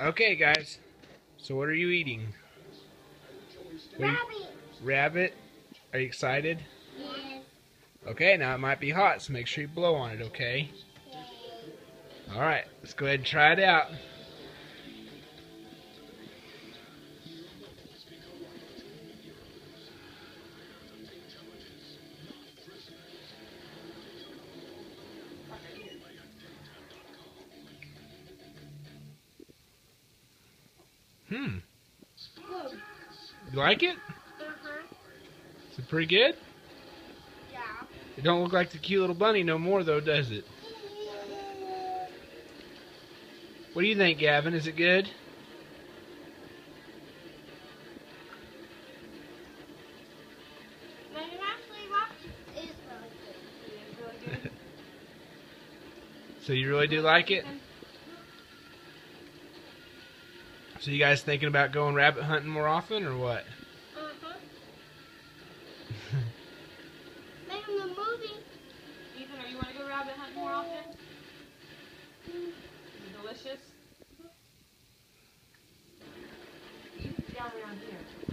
Okay, guys. So what are you eating? Are you- Rabbit. rabbit. Are you excited? Yes. Okay, now it might be hot, so make sure you blow on it, okay? All right, let's go ahead and try it out. Hmm. Good. You like it? Uh-huh. Is it pretty good? Yeah. It don't look like the cute little bunny no more, though, does it? What do you think, Gavin? Is it good? But actually rocks really good. Really good. So you really do like it? So you guys thinking about going rabbit hunting more often, or what? Uh-huh. Like in the movie. Ethan, are you want to go rabbit hunting more often? Is it delicious? Down around here.